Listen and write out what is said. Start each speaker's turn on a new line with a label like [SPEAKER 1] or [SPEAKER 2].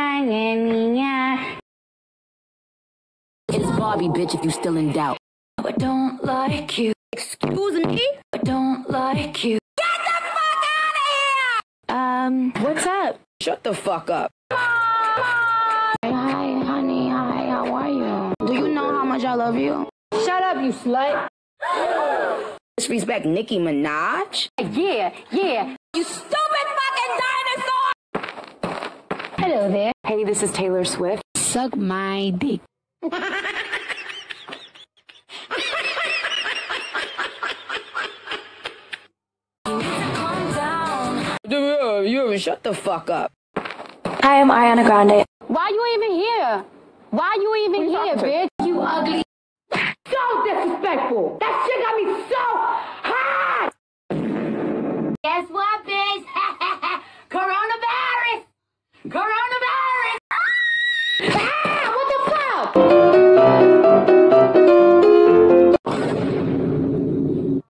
[SPEAKER 1] niña.
[SPEAKER 2] It's Bobby, bitch, if you still in doubt.
[SPEAKER 3] I don't like you.
[SPEAKER 1] Excuse me?
[SPEAKER 3] I don't like you. Get the fuck out of here!
[SPEAKER 1] Um, what's up?
[SPEAKER 2] Shut the fuck up.
[SPEAKER 1] Hi, honey. Hi, how are you? Do you know how much I love you?
[SPEAKER 2] Shut up, you slut. Disrespect Nicki Minaj?
[SPEAKER 1] Yeah, yeah.
[SPEAKER 3] You stupid fucking dinosaur!
[SPEAKER 1] Hello there.
[SPEAKER 2] Hey, this is Taylor Swift.
[SPEAKER 1] Suck my dick.
[SPEAKER 2] You shut the fuck up.
[SPEAKER 3] Hi, I am Ariana Grande.
[SPEAKER 1] Why you even here? Why you even here, bitch?
[SPEAKER 3] You ugly.
[SPEAKER 2] So disrespectful. That shit got me so hot.
[SPEAKER 1] Guess what, bitch? Coronavirus! Coronavirus!